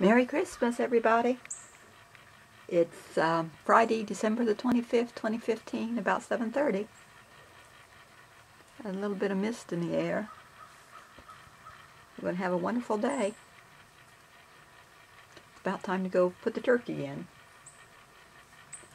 Merry Christmas, everybody. It's um, Friday, December the 25th, 2015, about 7.30. A little bit of mist in the air. We're going to have a wonderful day. It's about time to go put the turkey in.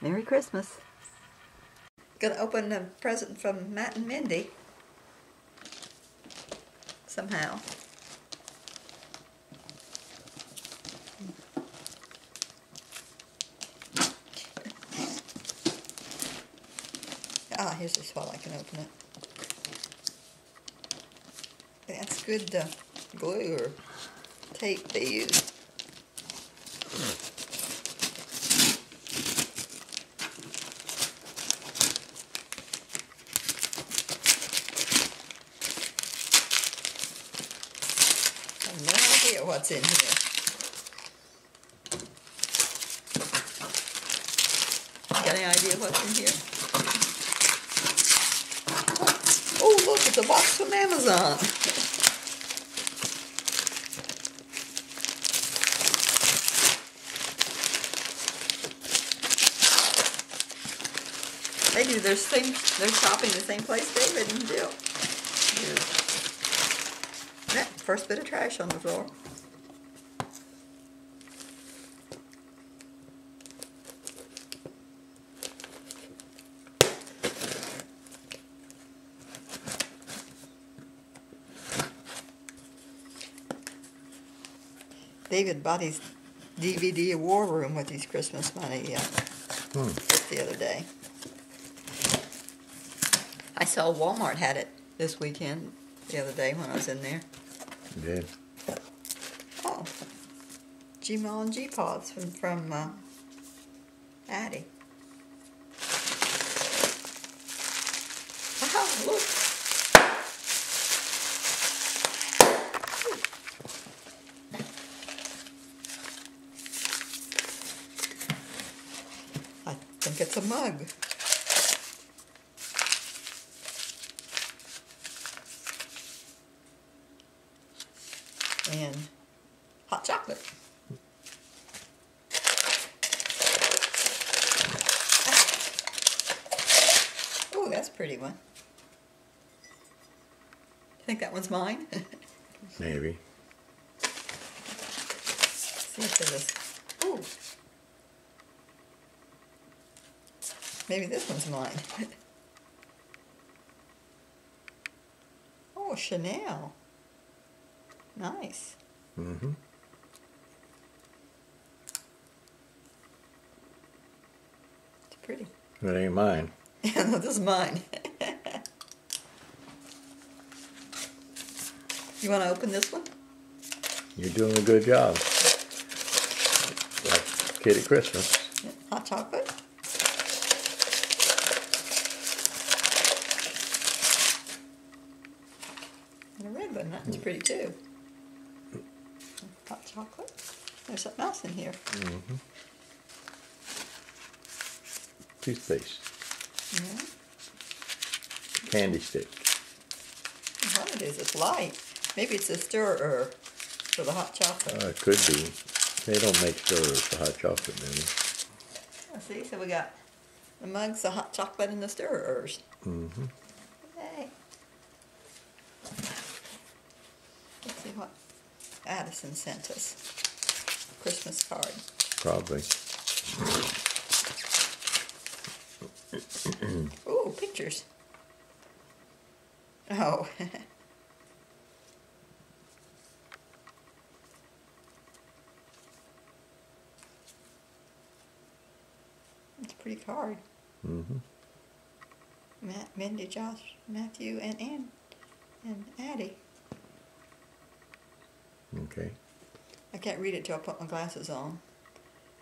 Merry Christmas. Going to open a present from Matt and Mindy. Somehow. Here's this while I can open it. That's good uh, glue or tape they use. No idea what's in here. Got any idea what's in here? Oh, look, it's a box from Amazon. Maybe they're same, they're shopping the same place David and Jill. Yeah, first bit of trash on the floor. David bought his DVD war room with his Christmas money uh, Hmm. just the other day. I saw Walmart had it this weekend the other day when I was in there. Did. Oh, Gmail and G-Pods from, from uh, Addie. Ah, look. I think it's a mug. And hot chocolate. Oh, that's a pretty one. Think that one's mine? Maybe. see if it is. Ooh. Maybe this one's mine. oh, Chanel. Nice. Mm-hmm. It's pretty. That ain't mine. no, this is mine. you want to open this one? You're doing a good job. Like at Christmas. Hot chocolate? And a red one, that's pretty too. Hot chocolate. There's something else in here. Mm-hmm. Toothpaste. Yeah. Candy stick. What it is, it's light. Maybe it's a stirrer for the hot chocolate. Uh, it could be. They don't make stirrers for hot chocolate, do they? Oh, see, so we got the mugs, the hot chocolate, and the stirrers. Mm-hmm. Yay. Let's see what Addison sent us. Christmas card. Probably. Ooh, pictures. Oh. It's a pretty card. Mm-hmm. Matt, Mindy, Josh, Matthew, and Ann, and Addie. Okay. I can't read it till I put my glasses on.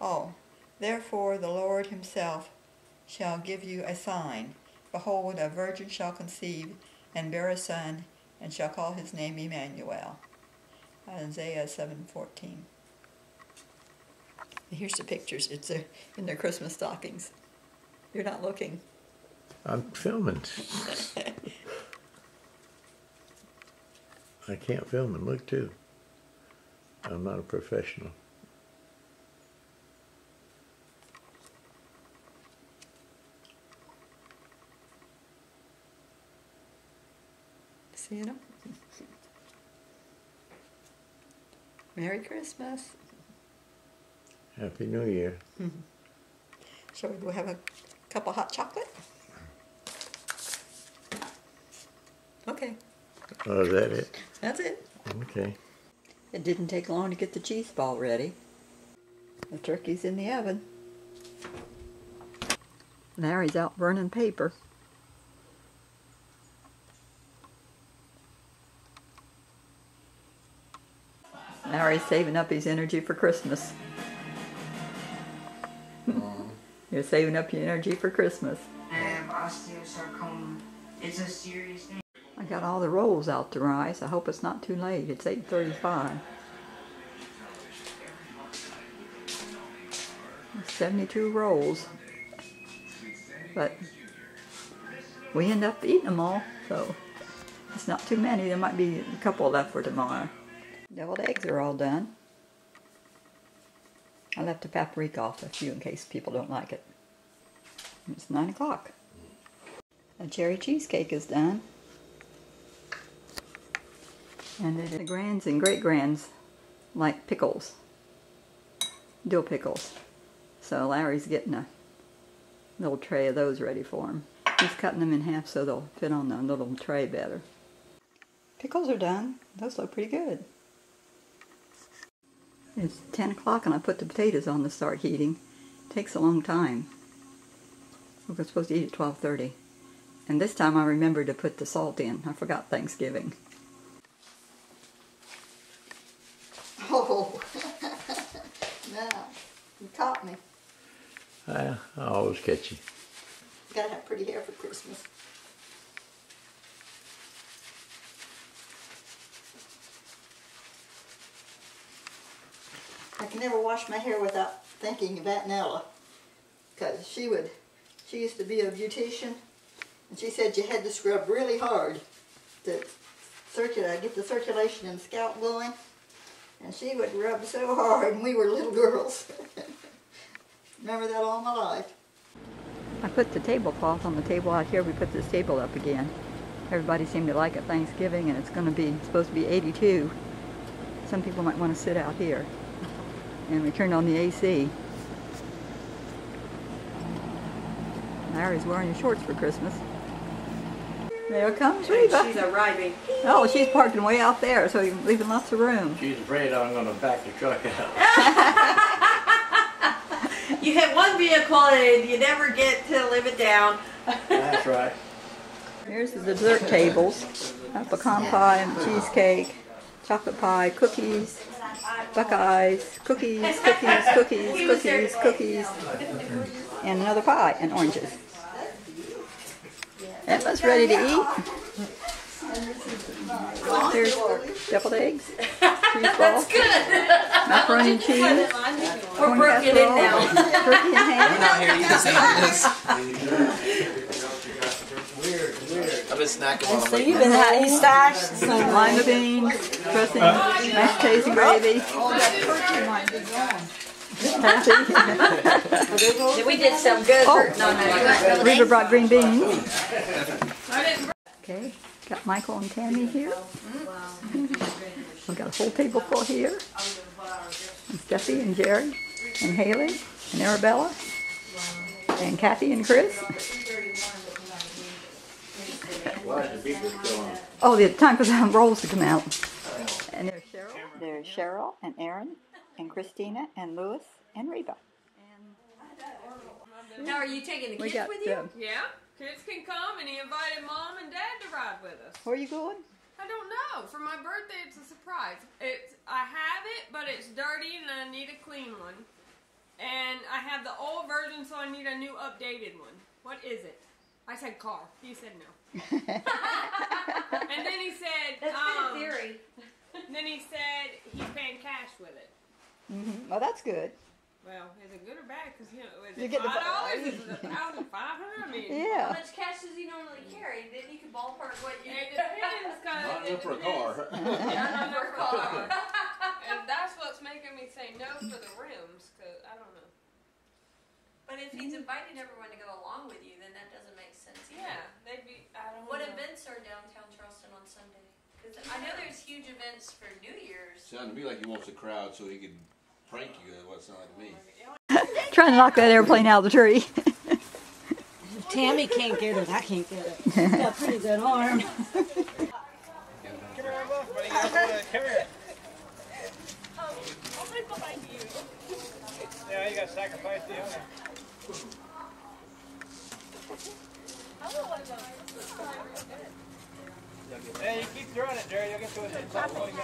Oh, therefore the Lord himself shall give you a sign. Behold, a virgin shall conceive and bear a son, and shall call his name Emmanuel. Isaiah 7:14. Here's the pictures. It's uh, in their Christmas stockings. You're not looking. I'm filming. I can't film and look too. I'm not a professional. Santa. Merry Christmas. Happy New Year. Mm -hmm. Shall we go have a cup of hot chocolate? Okay. Oh, is that it? That's it. Okay. It didn't take long to get the cheese ball ready. The turkey's in the oven. Larry's out burning paper. Larry's saving up his energy for Christmas. You're saving up your energy for Christmas. I have osteosarcoma. It's a serious thing. I got all the rolls out to rise. I hope it's not too late. It's 8:35. 72 rolls. But we end up eating them all, so it's not too many. There might be a couple left for tomorrow. Deviled eggs are all done. I left the paprika off a few in case people don't like it. It's 9 o'clock. A cherry cheesecake is done. And the the grands and great grands like pickles, dill pickles. So Larry's getting a little tray of those ready for him. He's cutting them in half so they'll fit on the little tray better. Pickles are done. Those look pretty good. It's 10 o'clock and I put the potatoes on to start heating. takes a long time. We're supposed to eat at 12.30. And this time I remembered to put the salt in. I forgot Thanksgiving. Oh, now you caught me. I, I always catch you. Gotta have pretty hair for Christmas. I can never wash my hair without thinking of Aunt Nella. Because she would, she used to be a beautician, and she said you had to scrub really hard to circulate, get the circulation in the scalp going. And she would rub so hard, and we were little girls. Remember that all my life. I put the tablecloth on the table out here. We put this table up again. Everybody seemed to like it Thanksgiving, and it's going to be supposed to be 82. Some people might want to sit out here. And we turned on the AC. Larry's wearing his shorts for Christmas. There comes Reba. She's arriving. Oh, she's parking way out there, so you're leaving lots of room. She's afraid I'm gonna back the truck out. You hit one vehicle and you never get to live it down. That's right. Here's the dessert tables. Pecan pie and cheesecake, chocolate pie, cookies, buckeyes, cookies, cookies, cookies, He cookies, cookies, and another pie and oranges. Emma's ready to eat. There's deviled eggs, cheese balls, Good. macaroni and cheese, We're corn working it casserole, now. turkey and ham. out here eating this I've been snacking on So you've been had, you stashed some. lima beans, dressing, uh, mashed potatoes and gravy. We did some good. Oh. No, no, no. Reba brought green beans. Okay, got Michael and Tammy here. We've got a whole table full here. And Steffi and Jerry and Haley and Arabella and Kathy and Chris. Why is the beaker still on? Oh, the time for the rolls to come out. And there's Cheryl. There's Cheryl and Aaron and Christina and Louis and Reba. Now, are you taking the We kids with you? um, Yeah, kids can come, and he invited mom and dad to ride with us. Where are you going? I don't know. For my birthday, it's a surprise. It's I have it, but it's dirty, and I need a clean one. And I have the old version, so I need a new updated one. What is it? I said car. He said no. and then he said, That's um, good theory. then he said he's paying cash with it. hmm Oh, that's good. Well, is it good or bad? Because you know, is you it get five dollars? Is it a thousand five hundred? I mean, How much cash does he normally carry? Then you can ballpark what you It depends, kind Not of. enough for a car. Yeah, for a car. and that's what's making me say no for the rims, cause I don't know. But if he's inviting everyone to go along with you, then that doesn't make sense either. Yeah, they'd be. I don't What know. events are downtown Charleston on Sunday? I know there's huge events for New Year's. Sounded to me like he wants a crowd so he could prank you. That's what it sounded to me. Trying to knock that airplane out of the tree. Tammy can't get it. I can't get it. She's got pretty good arm. Come here, buddy. Come here. Yeah, you got to sacrifice the owner. Hey, you keep throwing it, Jerry. You'll get to it in about 20. It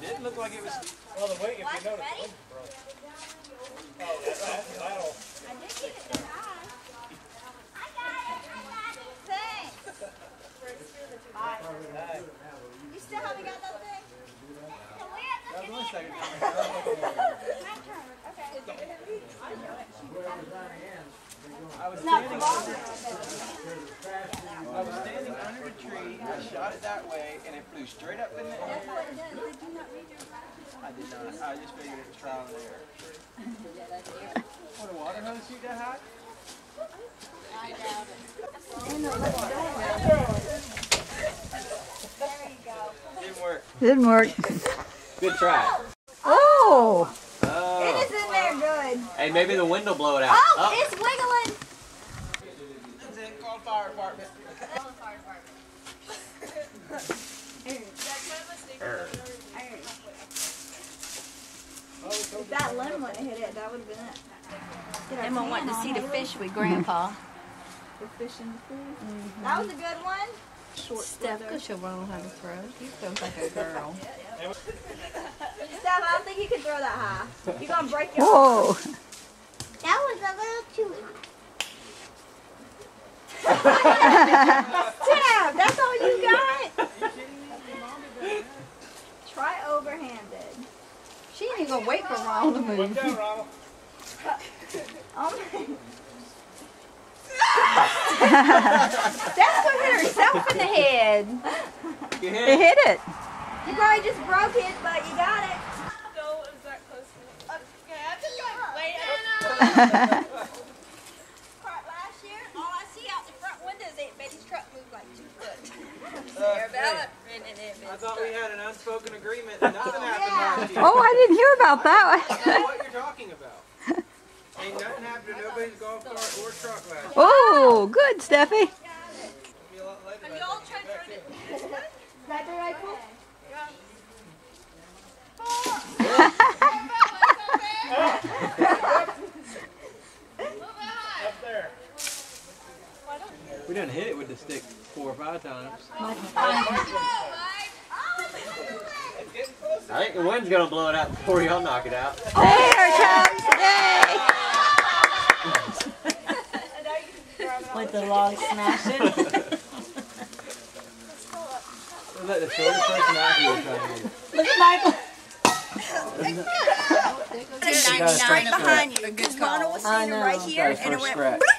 didn't look like it was. Well, the weight, if you notice. the weight broke. Oh, that's right. That'll. You still haven't got that thing? That was one second. I was standing under, I was standing under a tree, I shot it that way, and it flew straight up in the air. I did not, I just figured it was trial and error. What, a water hose shoot that high? Didn't work. Didn't work. Good try. Oh! Oh. It's in there good. Hey, maybe the wind will blow it out. Oh, oh. it's wiggling. That's it, call fire department. If that lemon would have hit it, that would have been it. Get our Emma tan wanting to see the fish with Grandpa. The fish in the food. Mm-hmm. That was a good one. Short Steph, weather. because she'll learn how to throw. You throw like a girl. Steph, I don't think you can throw that high. You're gonna break your. Whoa! That was a little too. Steph, that's all you got. Try overhanded. She ain't gonna wait for Ronald to Put move. down, Ronald. Oh my. Um, that's what hit herself in the head. You hit it. hit it. You probably just broke it, but you got it. No, is that close enough? Okay, I just got way Part last year, all I see out the front window is Aunt Betty's truck moved like two foot. Hey, And I thought we had an unspoken agreement that nothing happened Yeah. last year. Oh, I didn't hear about I don't know that. what you're talking about. Ain't nothing happened to nobody's golf cart or truck last year. Oh, good, Steffi. It'll be a lot later. Have you all tried throwing it? Is that the rifle? Up there. We done hit it with the stick four or five times. It's getting closer. I think the wind's gonna blow it out before y'all knock it out. There it comes. Yay! With the log smashing. Let the shortest person out here try to. Look at Michael. Straight behind you. Because Ronald was I standing right here, and it went.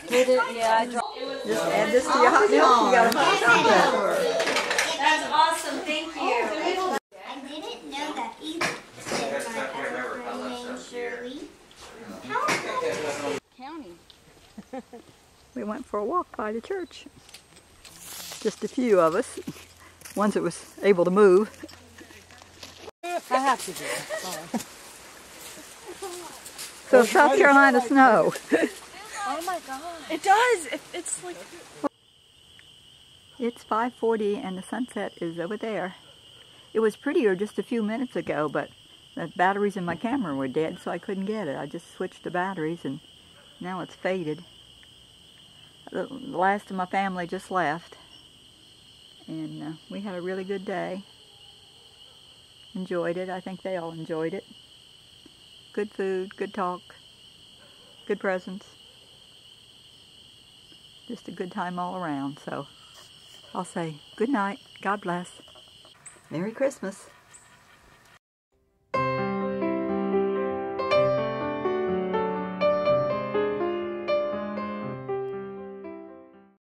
Did it? Yeah, I dropped. Just add this to your hot milk. You got a hot chocolate. That's awesome. Thank you. I didn't know that either. Shirley. County. We went for a walk by the church. Just a few of us. Ones that was able to move. I have to do it. So South Carolina snow. Oh my god. It does. It, it's like. It's 5:40 and the sunset is over there. It was prettier just a few minutes ago, but the batteries in my camera were dead, so I couldn't get it. I just switched the batteries and now it's faded. The the last of my family just left, and uh, we had a really good day. Enjoyed it. I think they all enjoyed it. Good food, good talk, good presents. Just a good time all around. So I'll say good night. God bless. Merry Christmas.